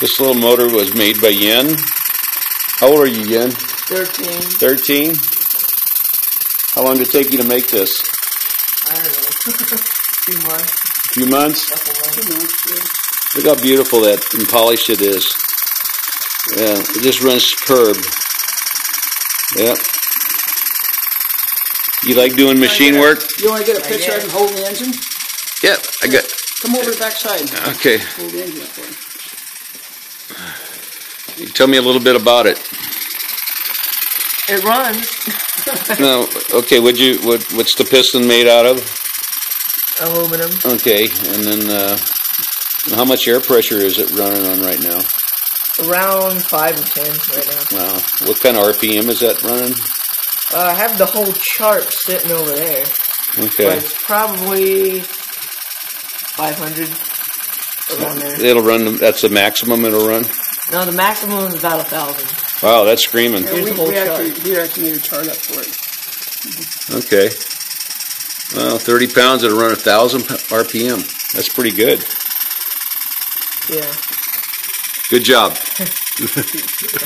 This little motor was made by Yuan. How old are you, Yuan? 13. 13? How long did it take you to make this? I don't know. Few months. A few months? Couple months. Look how beautiful that and polished it is. Yeah, it just runs superb. Yep. You like doing machine work? You want to get a picture of did. him holding the engine? Yep, I got. Come over to the backside. Okay, Hold the engine up there. Tell me a little bit about it. It runs. No, okay. Would you? What? What's the piston made out of? Aluminum. Okay, and then uh, how much air pressure is it running on right now? Around 5 or 10 right now. Wow. What kind of RPM is that running? Uh, I have the whole chart sitting over there. But Okay. it's probably 500 around there. It'll run. That's the maximum it'll run. No, the maximum is about a thousand. Wow, that's screaming. Yeah, Here's we, the whole we, chart. actually, we actually made a chart up for it. Okay. Well, 30 pounds it'll run a thousand RPM. That's pretty good. Yeah. Good job.